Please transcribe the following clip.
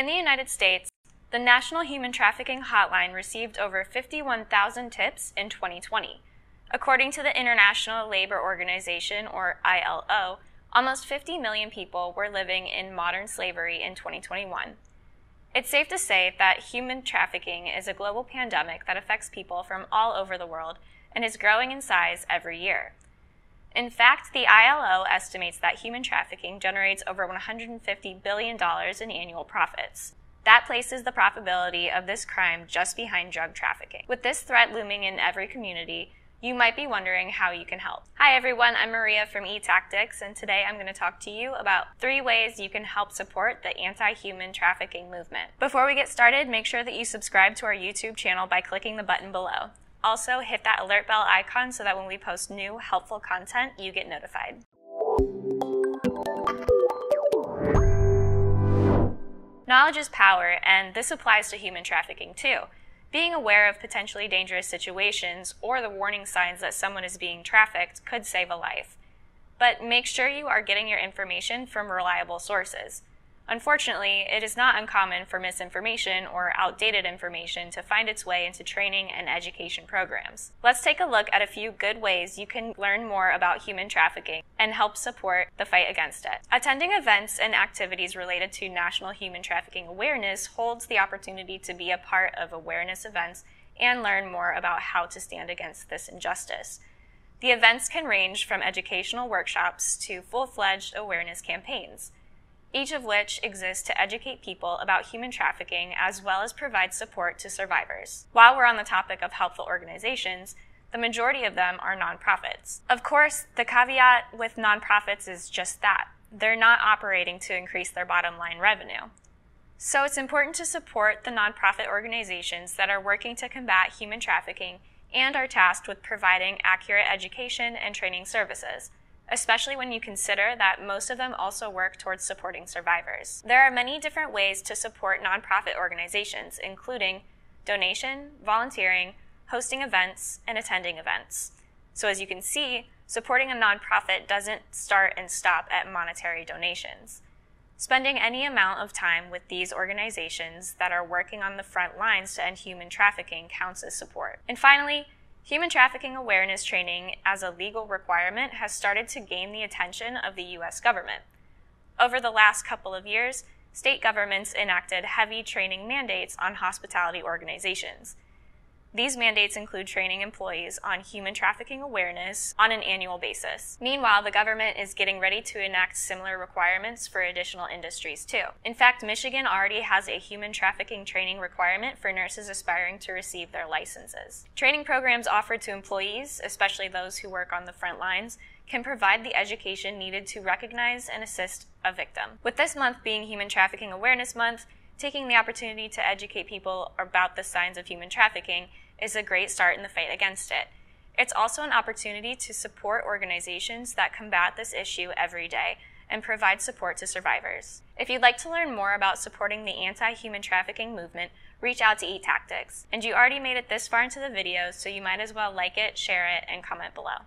In the United States, the National Human Trafficking Hotline received over 51,000 tips in 2020. According to the International Labor Organization, or ILO, almost 50 million people were living in modern slavery in 2021. It's safe to say that human trafficking is a global pandemic that affects people from all over the world and is growing in size every year. In fact, the ILO estimates that human trafficking generates over $150 billion in annual profits. That places the profitability of this crime just behind drug trafficking. With this threat looming in every community, you might be wondering how you can help. Hi everyone, I'm Maria from Etactics, and today I'm going to talk to you about three ways you can help support the anti-human trafficking movement. Before we get started, make sure that you subscribe to our YouTube channel by clicking the button below. Also, hit that alert bell icon so that when we post new, helpful content, you get notified. Knowledge is power, and this applies to human trafficking too. Being aware of potentially dangerous situations or the warning signs that someone is being trafficked could save a life. But make sure you are getting your information from reliable sources. Unfortunately, it is not uncommon for misinformation or outdated information to find its way into training and education programs. Let's take a look at a few good ways you can learn more about human trafficking and help support the fight against it. Attending events and activities related to National Human Trafficking Awareness holds the opportunity to be a part of awareness events and learn more about how to stand against this injustice. The events can range from educational workshops to full fledged awareness campaigns each of which exists to educate people about human trafficking as well as provide support to survivors. While we're on the topic of helpful organizations, the majority of them are nonprofits. Of course, the caveat with nonprofits is just that. They're not operating to increase their bottom line revenue. So it's important to support the nonprofit organizations that are working to combat human trafficking and are tasked with providing accurate education and training services especially when you consider that most of them also work towards supporting survivors. There are many different ways to support nonprofit organizations, including donation, volunteering, hosting events, and attending events. So, as you can see, supporting a nonprofit doesn't start and stop at monetary donations. Spending any amount of time with these organizations that are working on the front lines to end human trafficking counts as support. And finally, Human trafficking awareness training as a legal requirement has started to gain the attention of the U.S. government. Over the last couple of years, state governments enacted heavy training mandates on hospitality organizations. These mandates include training employees on human trafficking awareness on an annual basis. Meanwhile, the government is getting ready to enact similar requirements for additional industries too. In fact, Michigan already has a human trafficking training requirement for nurses aspiring to receive their licenses. Training programs offered to employees, especially those who work on the front lines, can provide the education needed to recognize and assist a victim. With this month being Human Trafficking Awareness Month, taking the opportunity to educate people about the signs of human trafficking is a great start in the fight against it. It's also an opportunity to support organizations that combat this issue every day and provide support to survivors. If you'd like to learn more about supporting the anti-human trafficking movement, reach out to Etactics. And you already made it this far into the video, so you might as well like it, share it, and comment below.